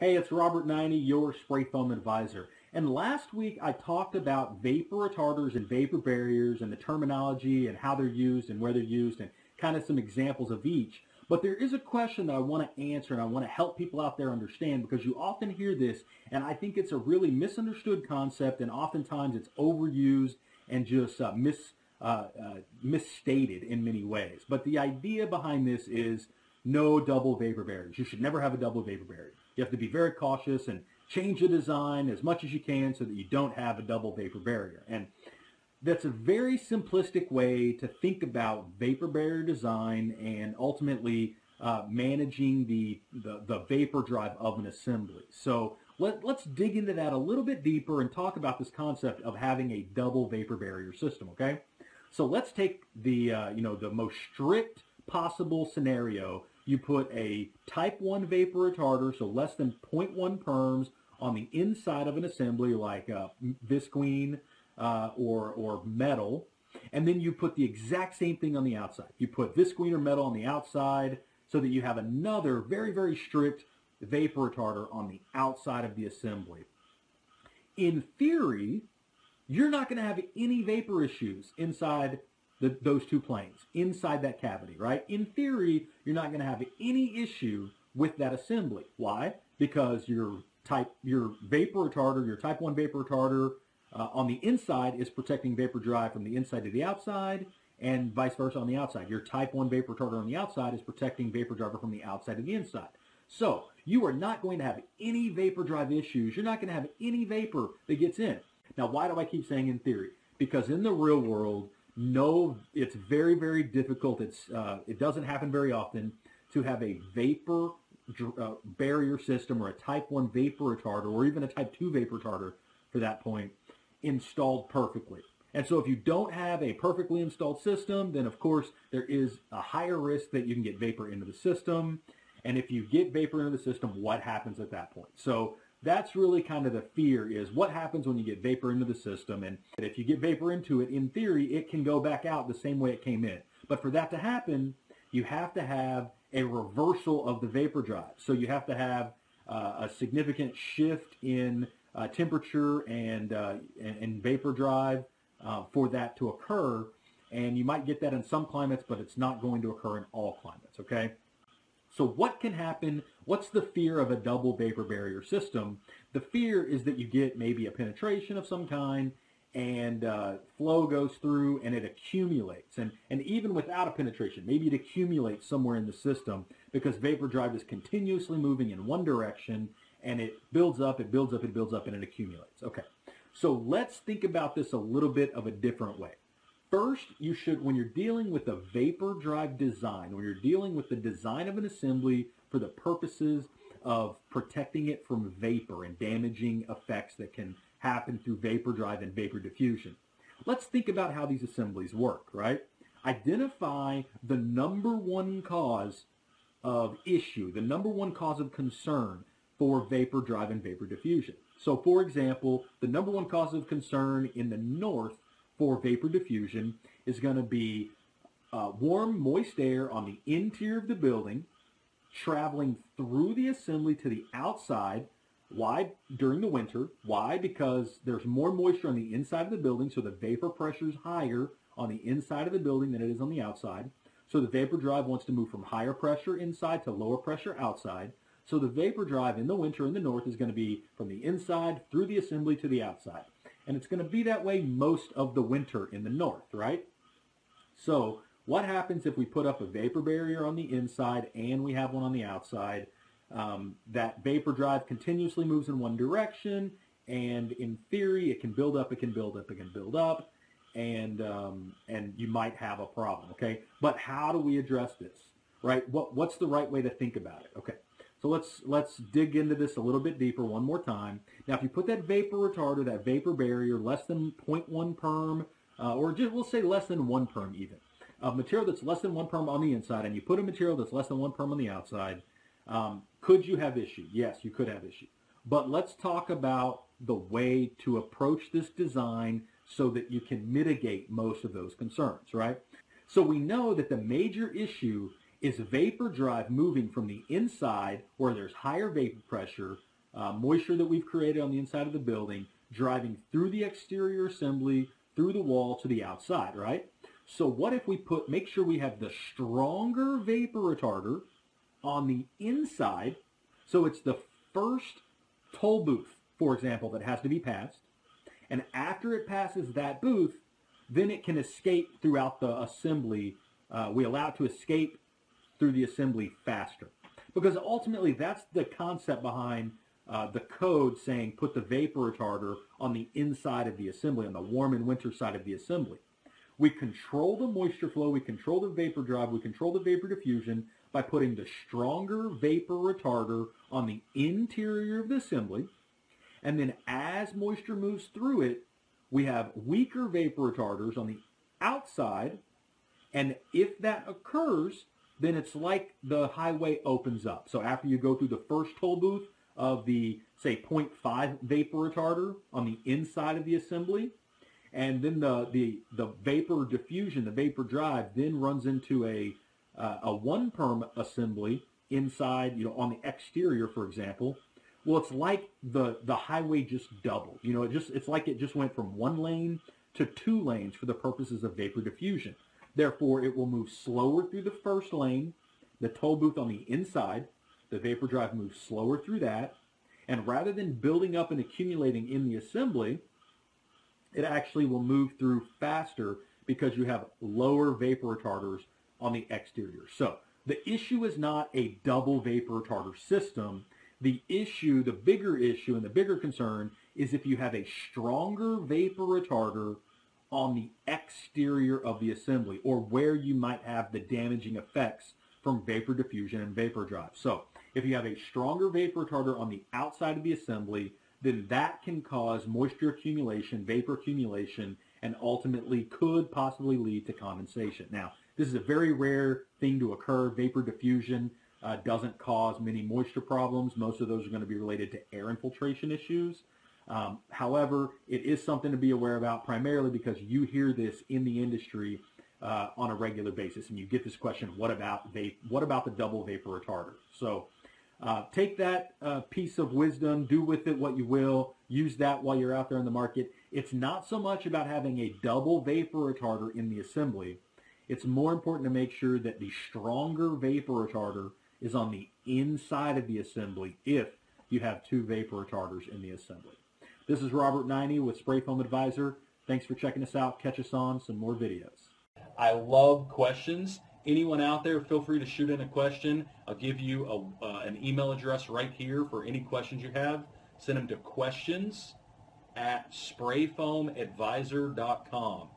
Hey, it's Robert Naini, your spray foam advisor. And last week I talked about vapor retarders and vapor barriers and the terminology and how they're used and where they're used and kind of some examples of each. But there is a question that I want to answer and I want to help people out there understand because you often hear this and I think it's a really misunderstood concept and oftentimes it's overused and just uh, mis, uh, uh, misstated in many ways. But the idea behind this is no double vapor barriers. You should never have a double vapor barrier. You have to be very cautious and change the design as much as you can so that you don't have a double vapor barrier. And that's a very simplistic way to think about vapor barrier design and ultimately uh, managing the, the, the, vapor drive of an assembly. So let, let's dig into that a little bit deeper and talk about this concept of having a double vapor barrier system, okay? So let's take the, uh, you know, the most strict possible scenario you put a type 1 vapor retarder, so less than 0.1 perms, on the inside of an assembly like uh, visqueen uh, or, or metal, and then you put the exact same thing on the outside. You put visqueen or metal on the outside so that you have another very, very strict vapor retarder on the outside of the assembly. In theory, you're not going to have any vapor issues inside the, those two planes inside that cavity, right? In theory, you're not going to have any issue with that assembly. Why? Because your type, your vapor retarder, your type 1 vapor retarder uh, on the inside is protecting vapor drive from the inside to the outside and vice versa on the outside. Your type 1 vapor retarder on the outside is protecting vapor driver from the outside to the inside. So you are not going to have any vapor drive issues. You're not going to have any vapor that gets in. Now, why do I keep saying in theory? Because in the real world, no, it's very, very difficult. It's uh, it doesn't happen very often to have a vapor uh, barrier system or a type 1 vapor retarder or even a type 2 vapor retarder for that point installed perfectly. And so if you don't have a perfectly installed system, then of course there is a higher risk that you can get vapor into the system. And if you get vapor into the system, what happens at that point? So that's really kind of the fear is what happens when you get vapor into the system. And if you get vapor into it, in theory, it can go back out the same way it came in. But for that to happen, you have to have a reversal of the vapor drive. So you have to have uh, a significant shift in uh, temperature and, uh, and, and, vapor drive uh, for that to occur. And you might get that in some climates, but it's not going to occur in all climates, okay? So what can happen? What's the fear of a double vapor barrier system? The fear is that you get maybe a penetration of some kind and uh, flow goes through and it accumulates. And, and even without a penetration, maybe it accumulates somewhere in the system because vapor drive is continuously moving in one direction and it builds up, it builds up, it builds up, and it accumulates. Okay, so let's think about this a little bit of a different way. First, you should, when you're dealing with a vapor drive design, when you're dealing with the design of an assembly for the purposes of protecting it from vapor and damaging effects that can happen through vapor drive and vapor diffusion. Let's think about how these assemblies work, right? Identify the number one cause of issue, the number one cause of concern for vapor drive and vapor diffusion. So for example, the number one cause of concern in the north for vapor diffusion is going to be uh, warm, moist air on the interior of the building, traveling through the assembly to the outside. Why? During the winter. Why? Because there's more moisture on the inside of the building, so the vapor pressure is higher on the inside of the building than it is on the outside. So the vapor drive wants to move from higher pressure inside to lower pressure outside. So the vapor drive in the winter in the north is going to be from the inside through the assembly to the outside. And it's going to be that way most of the winter in the north, right? So what happens if we put up a vapor barrier on the inside and we have one on the outside? Um, that vapor drive continuously moves in one direction and in theory it can build up, it can build up, it can build up and um, and you might have a problem, okay? But how do we address this, right? What What's the right way to think about it? Okay, so let's let's dig into this a little bit deeper one more time. Now, if you put that vapor retarder, that vapor barrier, less than 0.1 perm, uh, or just we'll say less than one perm even, a material that's less than one perm on the inside, and you put a material that's less than one perm on the outside, um, could you have issue? Yes, you could have issue. But let's talk about the way to approach this design so that you can mitigate most of those concerns, right? So we know that the major issue is vapor drive moving from the inside where there's higher vapor pressure uh, moisture that we've created on the inside of the building driving through the exterior assembly, through the wall to the outside, right? So what if we put, make sure we have the stronger vapor retarder on the inside. So it's the first toll booth, for example, that has to be passed. And after it passes that booth, then it can escape throughout the assembly. Uh, we allow it to escape through the assembly faster. Because ultimately, that's the concept behind uh, the code saying put the vapor retarder on the inside of the assembly, on the warm and winter side of the assembly. We control the moisture flow, we control the vapor drive, we control the vapor diffusion by putting the stronger vapor retarder on the interior of the assembly. And then as moisture moves through it, we have weaker vapor retarders on the outside. And if that occurs, then it's like the highway opens up. So after you go through the first toll booth of the, say, 0.5 vapor retarder on the inside of the assembly, and then the, the, the vapor diffusion, the vapor drive, then runs into a, uh, a one perm assembly inside, you know, on the exterior, for example. Well, it's like the, the highway just doubled. You know, it just it's like it just went from one lane to two lanes for the purposes of vapor diffusion. Therefore, it will move slower through the first lane, the toll booth on the inside. The vapor drive moves slower through that. And rather than building up and accumulating in the assembly, it actually will move through faster because you have lower vapor retarders on the exterior. So the issue is not a double vapor retarder system. The issue, the bigger issue and the bigger concern is if you have a stronger vapor retarder on the exterior of the assembly or where you might have the damaging effects from vapor diffusion and vapor drive. So if you have a stronger vapor retarder on the outside of the assembly, then that can cause moisture accumulation, vapor accumulation, and ultimately could possibly lead to condensation. Now, this is a very rare thing to occur. Vapor diffusion uh, doesn't cause many moisture problems. Most of those are going to be related to air infiltration issues. Um, however, it is something to be aware about primarily because you hear this in the industry uh, on a regular basis, and you get this question: What about vape? What about the double vapor retarder? So uh, take that uh, piece of wisdom, do with it what you will, use that while you're out there in the market. It's not so much about having a double vapor retarder in the assembly. It's more important to make sure that the stronger vapor retarder is on the inside of the assembly if you have two vapor retarders in the assembly. This is Robert Naini with Spray Foam Advisor. Thanks for checking us out. Catch us on some more videos. I love questions anyone out there, feel free to shoot in a question. I'll give you a, uh, an email address right here for any questions you have. Send them to questions at sprayfoamadvisor.com.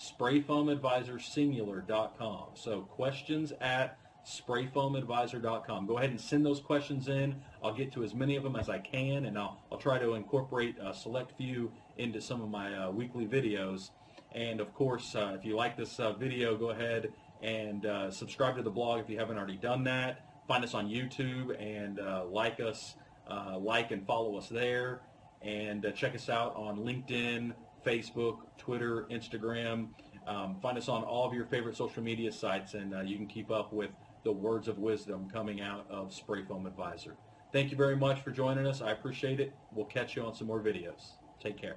Sprayfoamadvisorsingular.com. So questions at sprayfoamadvisor.com. Go ahead and send those questions in. I'll get to as many of them as I can, and I'll, I'll try to incorporate a select few into some of my uh, weekly videos. And of course, uh, if you like this uh, video, go ahead and uh, subscribe to the blog if you haven't already done that. Find us on YouTube and uh, like us, uh, like and follow us there. And uh, check us out on LinkedIn, Facebook, Twitter, Instagram. Um, find us on all of your favorite social media sites, and uh, you can keep up with the words of wisdom coming out of Spray Foam Advisor. Thank you very much for joining us. I appreciate it. We'll catch you on some more videos. Take care.